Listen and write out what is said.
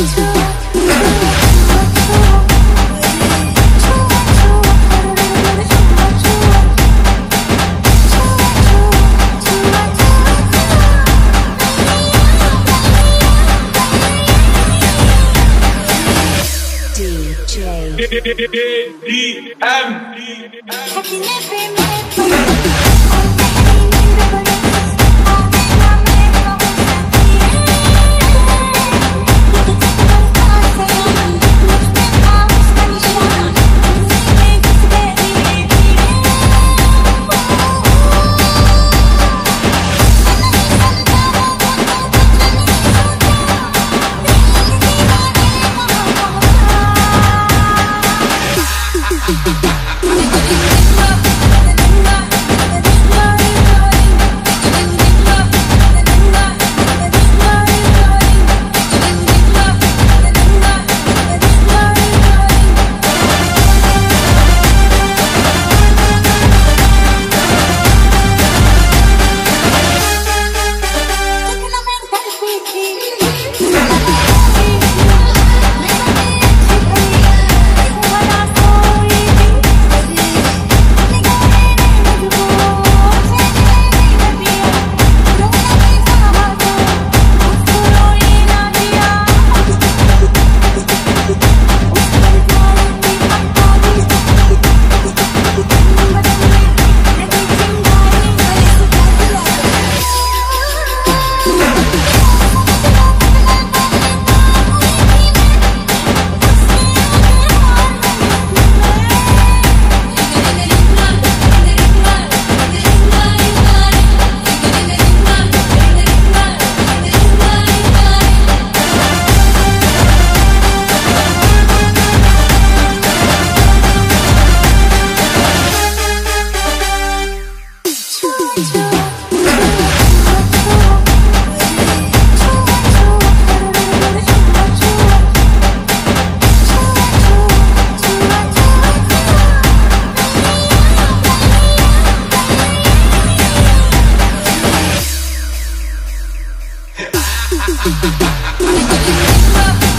Ha ha ha!